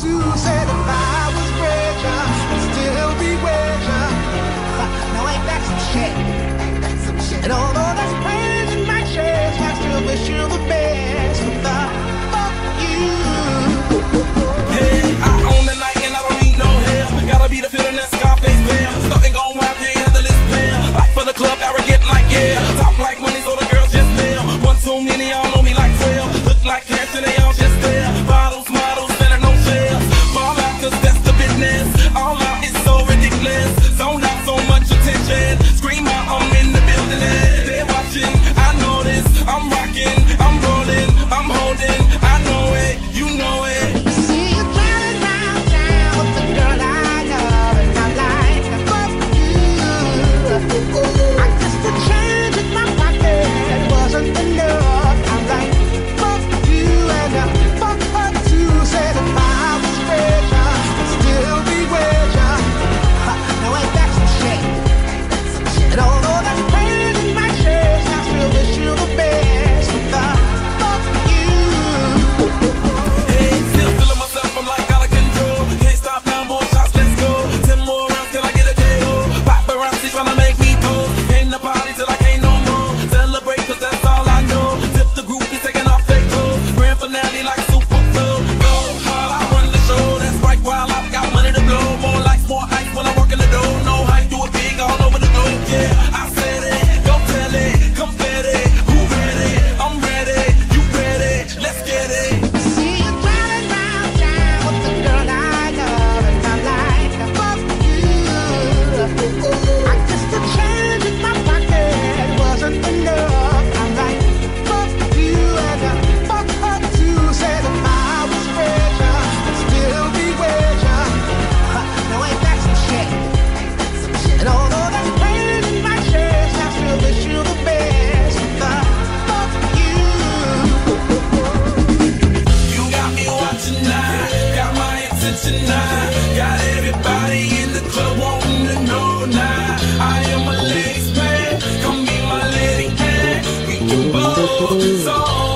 Suzette. tonight. Got everybody in the club wanting to know now. I am a man. Come be my lady, and we can both.